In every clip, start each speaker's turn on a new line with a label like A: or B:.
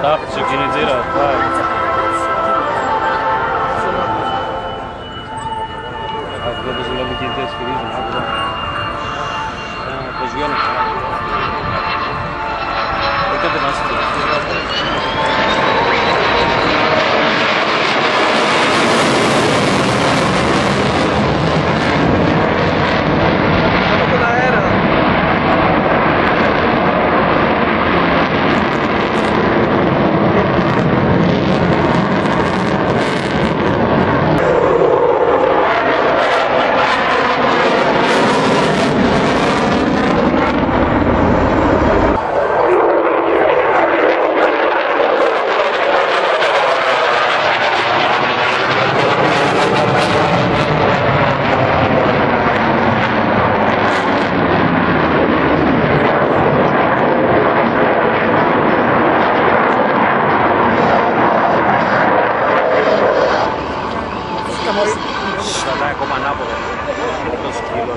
A: stop, succinizira, fly. como dos Então, esquilo.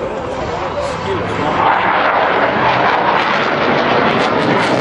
A: Esquilo.